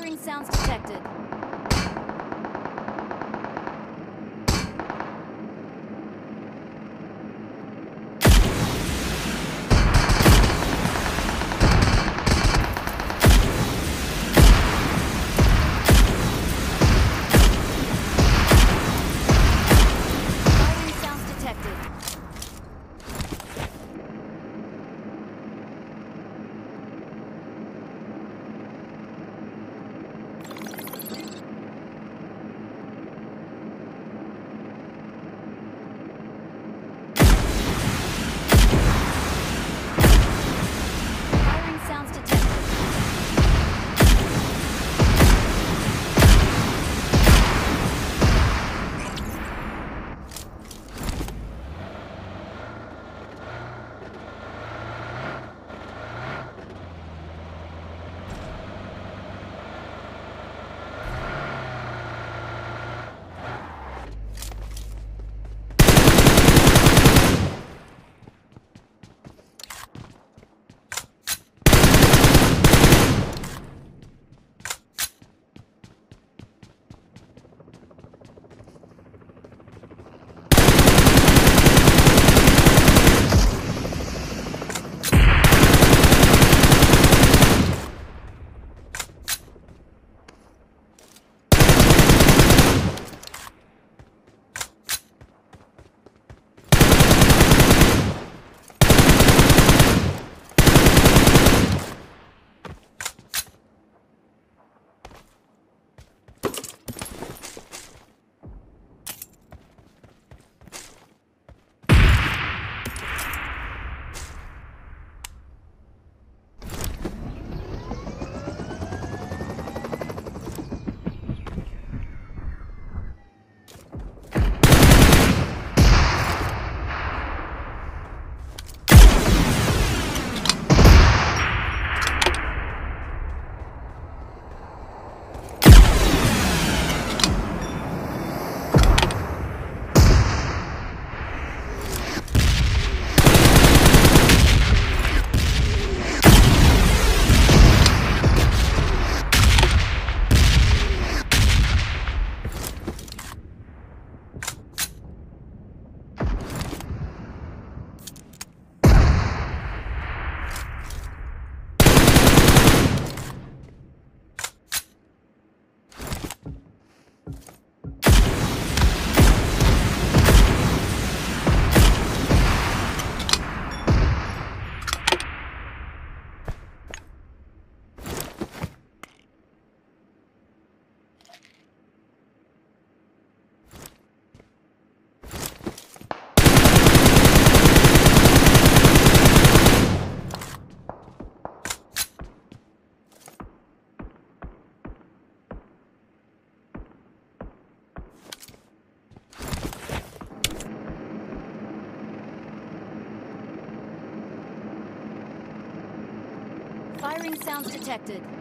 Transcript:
Firing sounds detected. Firing sounds detected.